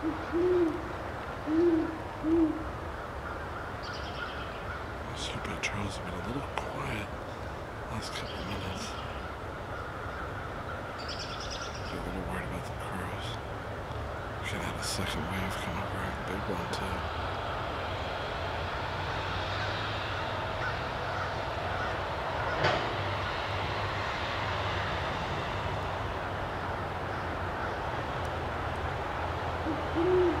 Super Charles have been a little quiet last couple minutes. Get a little worried about the crows. Should have a second wave come over, a big one too. Mm-hmm.